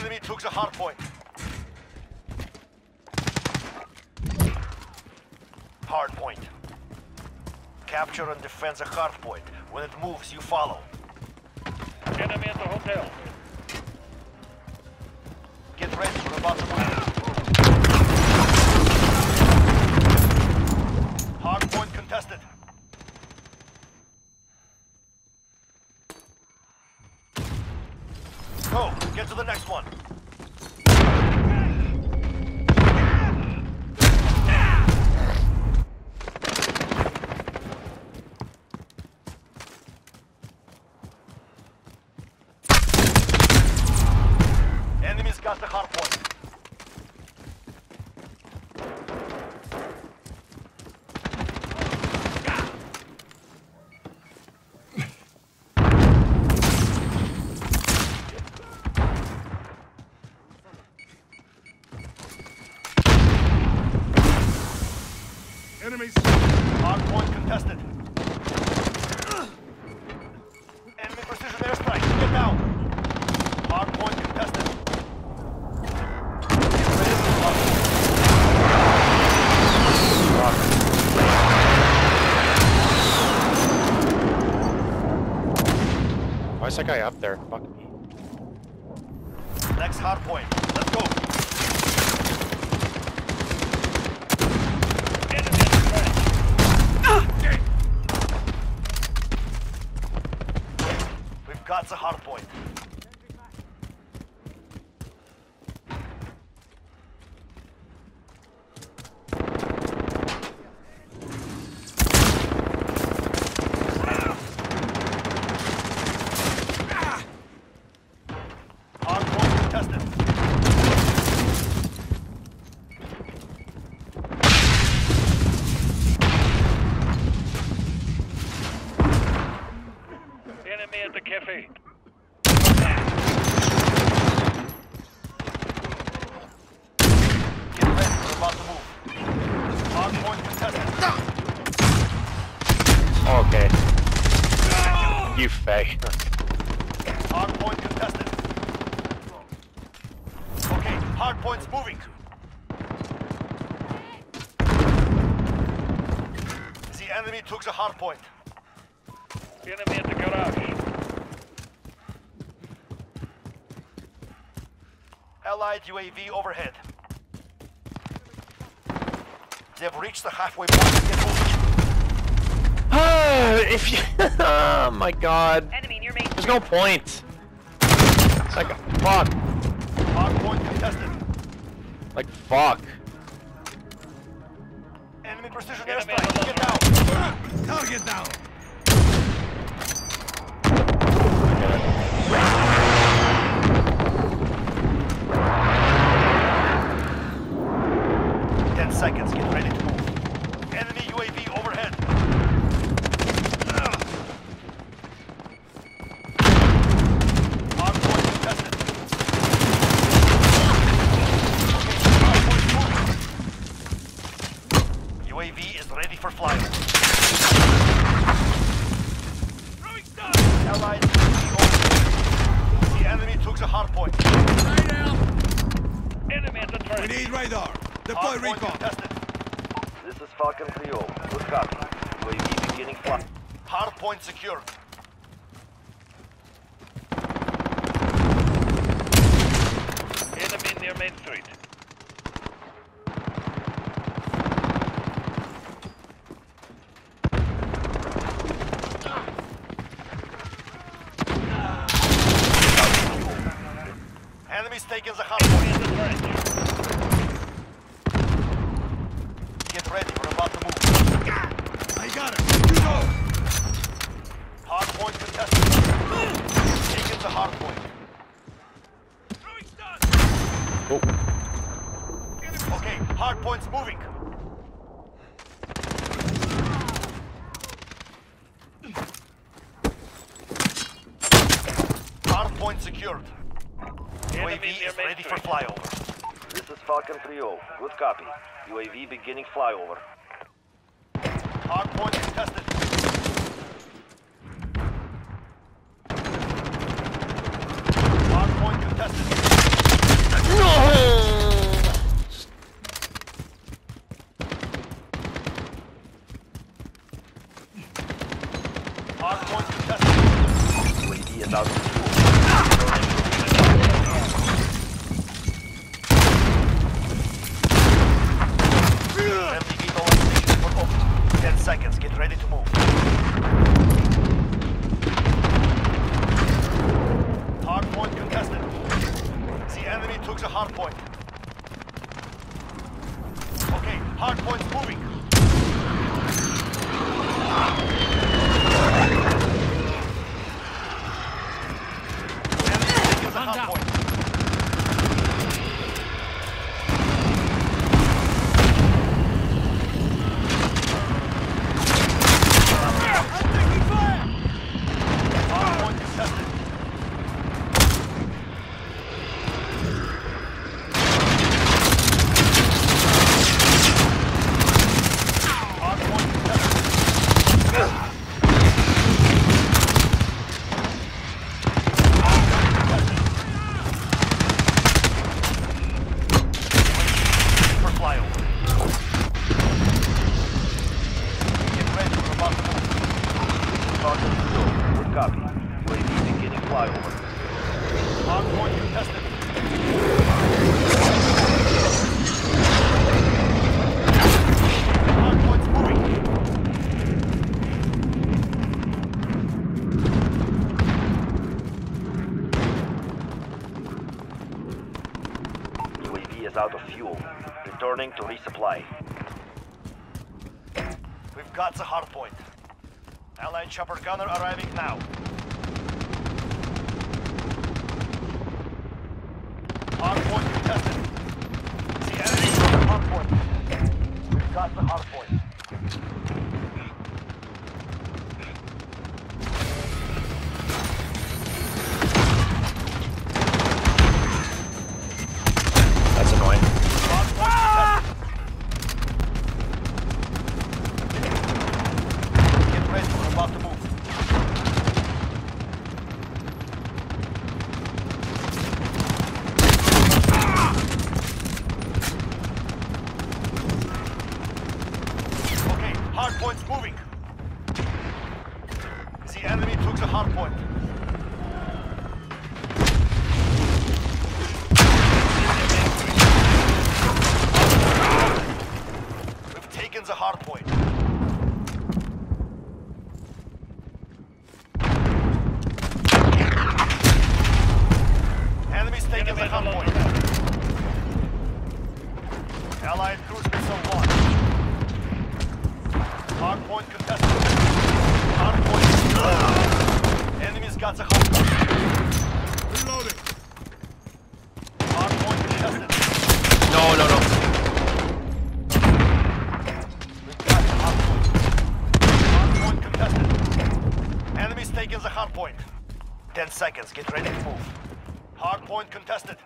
enemy took the hard point. Hard point. Capture and defend the hard point. When it moves, you follow. Enemy at the hotel. Get ready, we're about to move. Hard point contested. Go, get to the next one. Enemies got the hard point. Enemies. Hard point contested. Enemy precision airstrike. Get down. Hard point contested. Get ready for love. Why is that guy up there? Fuck. Next hard point. Let's go. Enemy at the trench. We've got the hard point. Hard point contested. Enemy at the cafe. Get ready. We're about to move. Hard point contested. Okay. You fag. Hard point contested. Okay, hard point's moving. The enemy took the hard point. Enemy at the garage. Allied UAV overhead. They've reached the halfway point. Get moving. Ah, if you. oh my god. Enemy near main. There's no point. It's like, fuck. Hard point contested. Like, fuck. Enemy precision airstrike. Get down. Target down. Ten seconds. Get ready to move. Enemy UAV overhead. UAV is ready for flight. Allied The enemy took the hard point. Enemy at the We need radar. Deploy recon. contested. This is Falcon 3-0. Good copy. UAV beginning flight. Hard point secured. Enemy near Main Street. Enemies taking the hard Enemy point. at the trench. Get ready. We're about to move. I got it. You go. Hard point contested. Taking the hard point. Oh, Okay, hard point's moving. Hard point secured. UAV is ready for flyover. This is Falcon 3-0. Good copy. UAV beginning flyover. Hard point contested. Hard point contested. Returning to resupply. We've got the hard point. Allied chopper gunner arriving now. Hard point contested. The enemy took the hard. We've got the hard Okay, hard point's moving. The enemy took the hard point. We've taken the hard point. Enemy's taken the Enemy at the hard point. launcher Allied cruise missile launched. Hard point contested. Hard point. Enemy's got the hard point. Reloading. Hard point contested. No, no, no. We've got the hard point. Hard point contested. Enemy's taking the hard point. Ten seconds. Get ready to move. Hard point contested.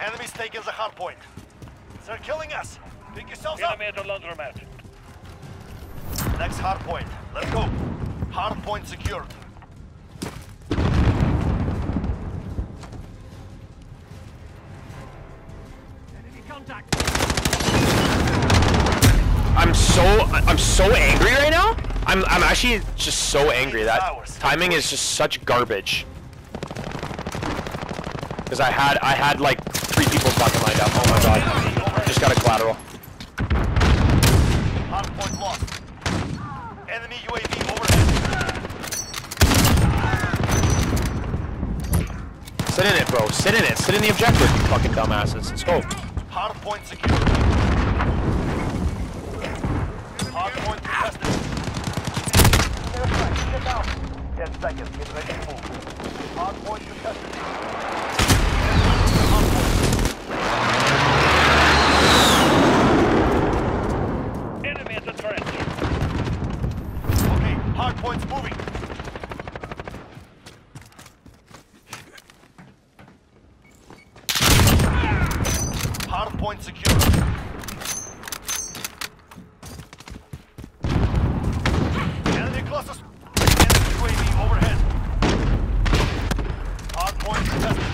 Enemy's taking the hard point. They're killing us. Pick yourselves up. Enemy at the laundromat. Next hard point. Let's go. Hard point secured. I'm so I'm so angry right now. I'm I'm actually just so angry that timing is just such garbage. Cause I had I had like three people fucking lined up. Oh my god. Just got a collateral. Hard point lost. Enemy UAV overhead. Sit in it, bro. Sit in it. Sit in the objective, you fucking dumbasses. Let's go. Hard point secured. Hard point contested. Ten seconds. Get ready to move. Hard point contested. Hard point. Enemy at the trench. Okay, hard point's moving. Hard point secure. Enemy closest. Enemy UAV overhead. Hard point contested.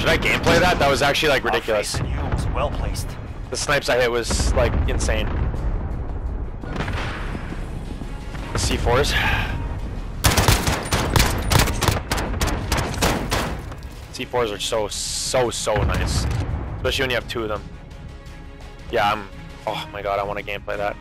Should I gameplay that? That was actually like ridiculous. Our faith in you is well Well placed. The snipes I hit was like insane. C4s. C4s are so, so, so nice. Especially when you have two of them. Yeah, I'm... Oh my god, I want to gameplay that.